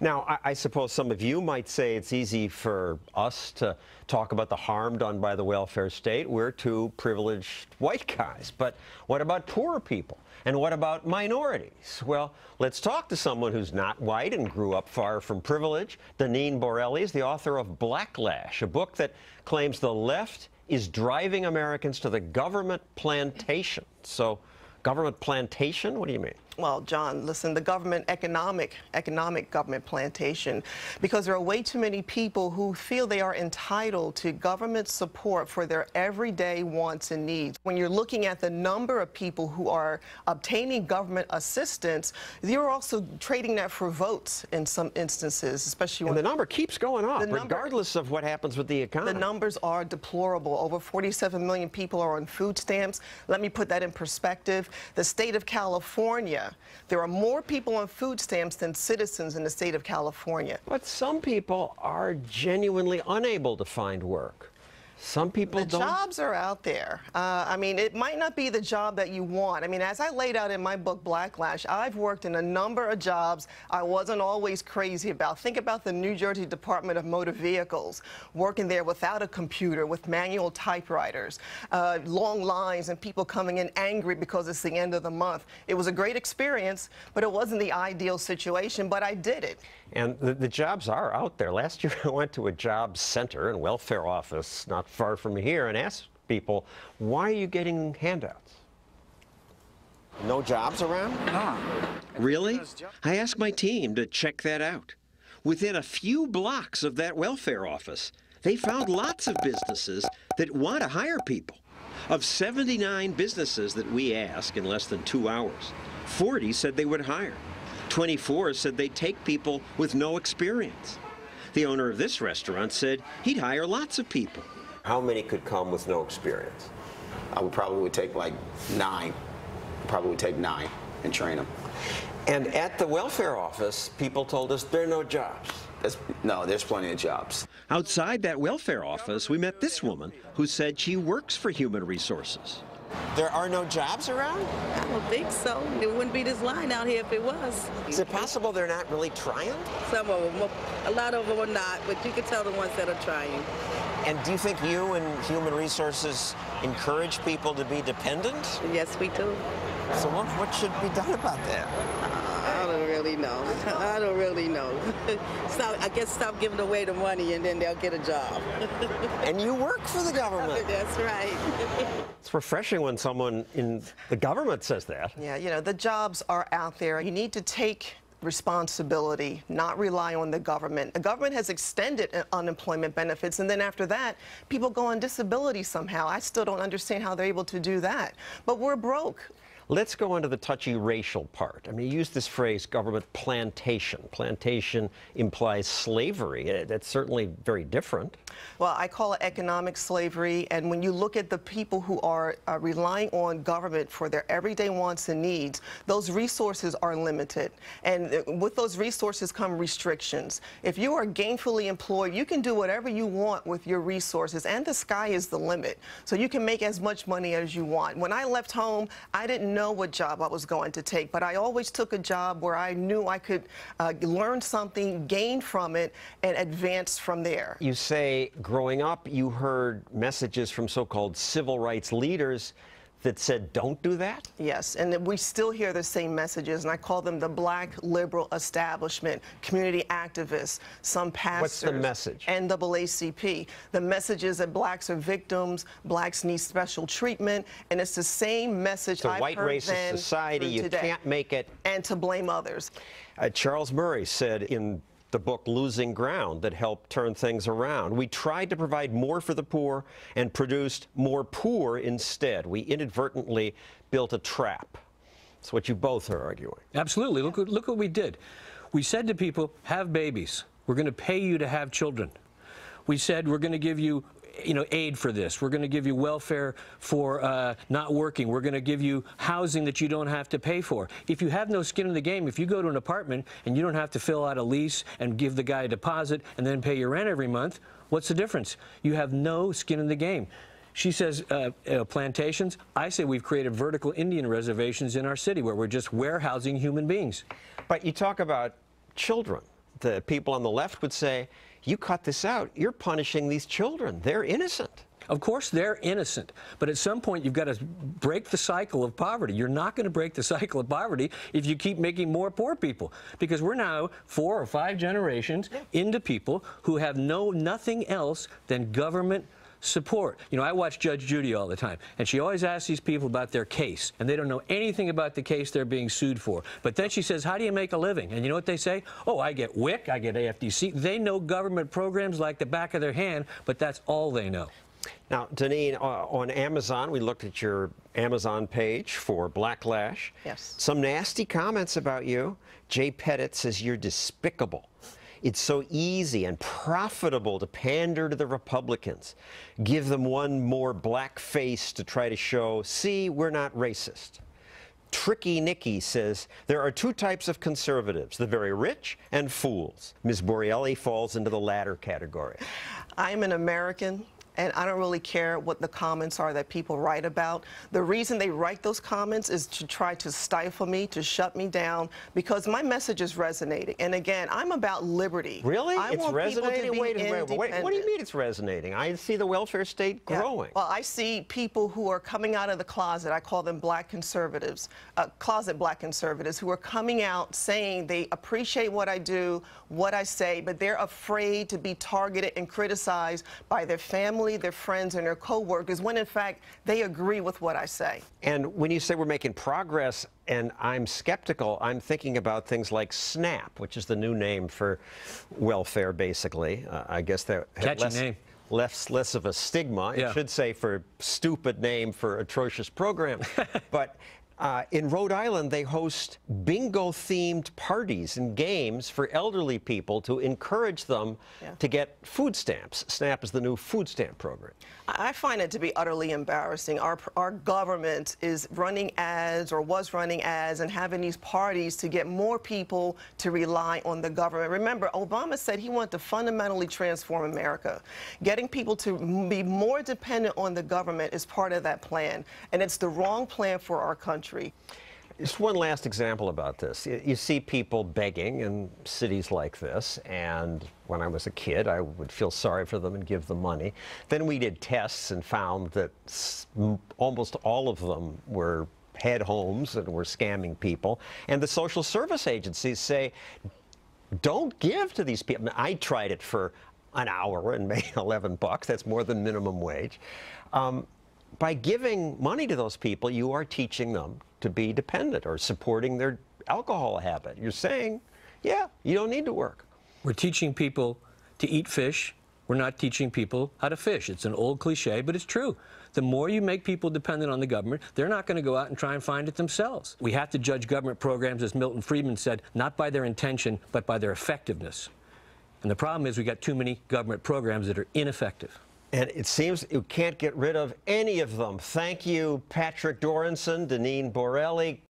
Now, I, I, suppose some of you might say it's easy for us to talk about the harm done by the welfare state. We're two privileged white guys. But what about poor people? And what about minorities? Well, let's talk to someone who's not white and grew up far from privilege. Deneen Borelli is the author of Blacklash, a book that claims the left is driving Americans to the government plantation. So, government plantation? What do you mean? Well, John, listen, the government economic, economic government plantation, because there are way too many people who feel they are entitled to government support for their everyday wants and needs. When you're looking at the number of people who are obtaining government assistance, you're also trading that for votes in some instances, especially when... And the number keeps going up, number, regardless of what happens with the economy. The numbers are deplorable. Over 47 million people are on food stamps. Let me put that in perspective. The state of California there are more people on food stamps than citizens in the state of California. But some people are genuinely unable to find work. Some people the don't. The jobs are out there. Uh, I mean, it might not be the job that you want. I mean, as I laid out in my book, Blacklash, I've worked in a number of jobs I wasn't always crazy about. Think about the New Jersey Department of Motor Vehicles, working there without a computer, with manual typewriters, uh, long lines, and people coming in angry because it's the end of the month. It was a great experience, but it wasn't the ideal situation, but I did it. And the, the jobs are out there. Last year, I went to a job center and welfare office not far from here and ask people, why are you getting handouts? No jobs around? No. Really? I asked my team to check that out. Within a few blocks of that welfare office, they found lots of businesses that want to hire people. Of 79 businesses that we asked in less than two hours, 40 said they would hire. 24 said they'd take people with no experience. The owner of this restaurant said he'd hire lots of people. How many could come with no experience? I would probably would take like nine. Probably would take nine and train them. And at the welfare office, people told us there are no jobs. There's, no, there's plenty of jobs. Outside that welfare office, we met this woman who said she works for Human Resources. There are no jobs around? I don't think so. It wouldn't be this line out here if it was. Is it possible they're not really trying? Some of them. A lot of them are not, but you can tell the ones that are trying. And do you think you and Human Resources encourage people to be dependent? Yes, we do. So what, what should be done about that? I don't really know. I don't really know. stop, I guess stop giving away the money and then they'll get a job. and you work for the government. That's right. it's refreshing when someone in the government says that. Yeah, you know, the jobs are out there. You need to take responsibility, not rely on the government. The government has extended unemployment benefits, and then after that, people go on disability somehow. I still don't understand how they're able to do that. But we're broke. Let's go into the touchy racial part. I mean, you use this phrase, government plantation. Plantation implies slavery. That's certainly very different. Well, I call it economic slavery. And when you look at the people who are uh, relying on government for their everyday wants and needs, those resources are limited. And uh, with those resources come restrictions. If you are gainfully employed, you can do whatever you want with your resources, and the sky is the limit. So you can make as much money as you want. When I left home, I didn't know what job I was going to take, but I always took a job where I knew I could uh, learn something, gain from it, and advance from there. You say growing up, you heard messages from so-called civil rights leaders that said, don't do that? Yes, and we still hear the same messages, and I call them the black liberal establishment, community activists, some pastors. What's the message? NAACP. The message is that blacks are victims, blacks need special treatment, and it's the same message a I've white heard racist society, you today. can't make it. And to blame others. Uh, Charles Murray said in the book Losing Ground that helped turn things around. We tried to provide more for the poor and produced more poor instead. We inadvertently built a trap. That's what you both are arguing. Absolutely. Look, look what we did. We said to people, have babies. We're going to pay you to have children. We said we're going to give you you know, aid for this. We're going to give you welfare for uh, not working. We're going to give you housing that you don't have to pay for. If you have no skin in the game, if you go to an apartment and you don't have to fill out a lease and give the guy a deposit and then pay your rent every month, what's the difference? You have no skin in the game. She says uh, uh, plantations. I say we've created vertical Indian reservations in our city where we're just warehousing human beings. But you talk about children the people on the left would say, you cut this out, you're punishing these children. They're innocent. Of course, they're innocent, but at some point you've got to break the cycle of poverty. You're not going to break the cycle of poverty if you keep making more poor people, because we're now four or five generations into people who have no nothing else than government support. You know, I watch Judge Judy all the time, and she always asks these people about their case, and they don't know anything about the case they're being sued for. But then she says, How do you make a living? And you know what they say? Oh, I get WIC, I get AFDC. They know government programs like the back of their hand, but that's all they know. Now, Deneen, uh, on Amazon, we looked at your Amazon page for Blacklash. Yes. Some nasty comments about you. Jay Pettit says you're despicable. It's so easy and profitable to pander to the Republicans, give them one more black face to try to show, see, we're not racist. Tricky Nikki says there are two types of conservatives, the very rich and fools. Ms. Borelli falls into the latter category. I'm an American. And I don't really care what the comments are that people write about. The reason they write those comments is to try to stifle me, to shut me down, because my message is resonating. And again, I'm about liberty. Really? I it's want people to resonating? wait, wait, wait. What do you mean it's resonating? I see the welfare state Yeah. growing. Well, I see people who are coming out of the closet. I call them black conservatives, uh, closet black conservatives, who are coming out saying they appreciate what I do, what I say, but they're afraid to be targeted and criticized by their family, their friends, and their coworkers when in fact they agree with what I say. And when you say we're making progress and I'm skeptical, I'm thinking about things like SNAP, which is the new name for welfare, basically. Uh, I guess that Catchy less, name. Less, less of a stigma. Yeah. It should say for stupid name for atrocious program. but uh, in Rhode Island, they host bingo-themed parties and games for elderly people to encourage them Yeah. to get food stamps. SNAP is the new food stamp program. I I find it to be utterly embarrassing. Our, our government is running ads or was running ads and having these parties to get more people to rely on the government. Remember, Obama said he wanted to fundamentally transform America. Getting people to be more dependent on the government is part of that plan, and it's the wrong plan for our country. Just one last example about this. You, see people begging in cities like this, and when I was a kid, I would feel sorry for them and give them money. Then we did tests and found that almost all of them were had homes and were scamming people. And the social service agencies say, don't give to these people. I tried it for an hour and made 11 bucks. That's more than minimum wage. Um, by giving money to those people, you are teaching them to be dependent or supporting their alcohol habit. You're saying, yeah, you don't need to work. We're teaching people to eat fish. We're not teaching people how to fish. It's an old cliche, but it's true. The more you make people dependent on the government, they're not going to go out and try and find it themselves. We have to judge government programs, as Milton Friedman said, not by their intention, but by their effectiveness. And the problem is we've got too many government programs that are ineffective. And it seems you can't get rid of any of them. Thank you, Patrick Dorinson, Deneen Borelli,